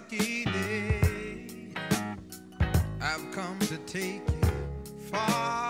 lucky day. I've come to take you far.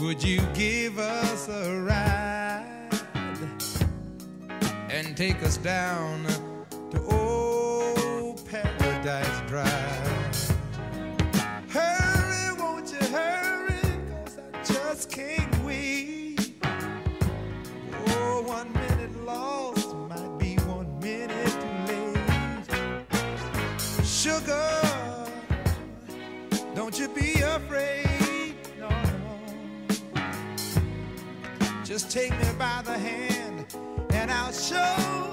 Would you give us a ride and take us down to old Paradise Drive? Hurry, won't you hurry? Cause I just can't wait. Oh, one minute lost might be one minute too late. Sugar, don't you be afraid. No, no. Just take me by the hand and I'll show